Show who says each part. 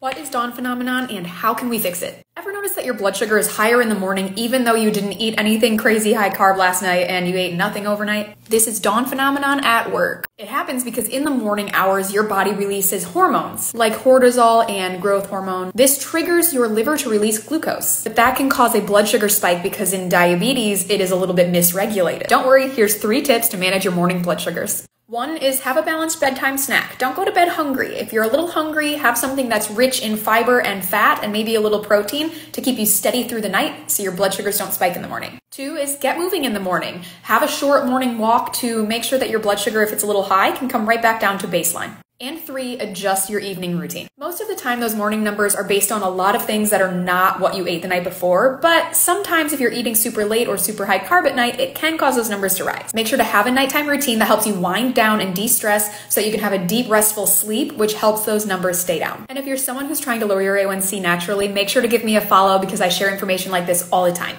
Speaker 1: What is dawn phenomenon and how can we fix it? Ever notice that your blood sugar is higher in the morning even though you didn't eat anything crazy high carb last night and you ate nothing overnight? This is dawn phenomenon at work. It happens because in the morning hours your body releases hormones like cortisol and growth hormone. This triggers your liver to release glucose. But that can cause a blood sugar spike because in diabetes it is a little bit misregulated. Don't worry, here's three tips to manage your morning blood sugars. One is have a balanced bedtime snack. Don't go to bed hungry. If you're a little hungry, have something that's rich in fiber and fat and maybe a little protein to keep you steady through the night so your blood sugars don't spike in the morning. Two is get moving in the morning. Have a short morning walk to make sure that your blood sugar, if it's a little high, can come right back down to baseline. And three, adjust your evening routine. Most of the time, those morning numbers are based on a lot of things that are not what you ate the night before, but sometimes if you're eating super late or super high carb at night, it can cause those numbers to rise. Make sure to have a nighttime routine that helps you wind down and de-stress so that you can have a deep, restful sleep, which helps those numbers stay down. And if you're someone who's trying to lower your A1C naturally, make sure to give me a follow because I share information like this all the time.